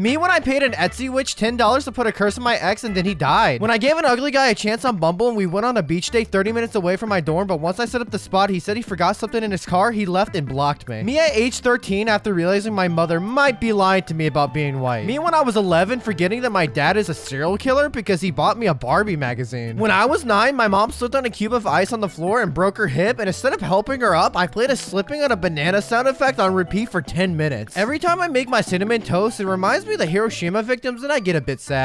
Me when I paid an Etsy witch $10 to put a curse on my ex and then he died. When I gave an ugly guy a chance on Bumble and we went on a beach day 30 minutes away from my dorm, but once I set up the spot, he said he forgot something in his car, he left and blocked me. Me at age 13 after realizing my mother might be lying to me about being white. Me when I was 11 forgetting that my dad is a serial killer because he bought me a Barbie magazine. When I was 9, my mom slipped on a cube of ice on the floor and broke her hip and instead of helping her up, I played a slipping on a banana sound effect on repeat for 10 minutes. Every time I make my cinnamon toast, it reminds me of the Hiroshima victims and I get a bit sad.